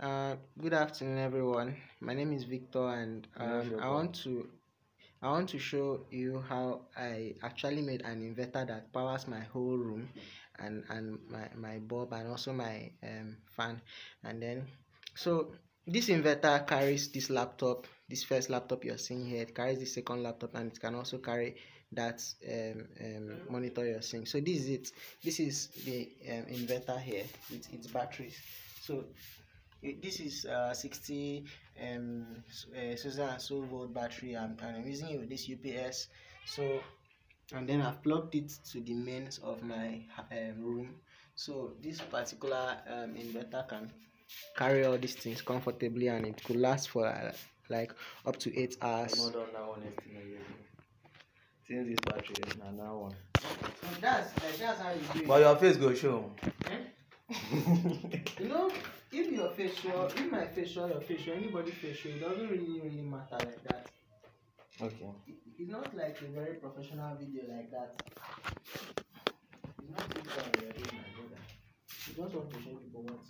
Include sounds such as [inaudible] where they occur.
Uh, good afternoon, everyone. My name is Victor, and um, I want to I want to show you how I actually made an inverter that powers my whole room and and my, my bulb and also my um, fan. And then so this inverter carries this laptop this first laptop you're seeing here. It carries the second laptop and it can also carry that um, um, monitor you're seeing. So this is it. This is the um, inverter here with its batteries. So this is uh, 60 um uh, so and so volt battery and, and I'm using it with this UPS so and then I've plugged it to the mains of my um, room so this particular um, inverter can carry all these things comfortably and it could last for uh, like up to eight hours Hold on, that one is still not Since this battery is now one. so that's like that's how you do it But your face go show. Eh? [laughs] you know if your show if my show your show anybody show it doesn't really really matter like that. Okay. it, it's not like a very professional video like that. It's not TikTok you're doing my brother. You just want to show people what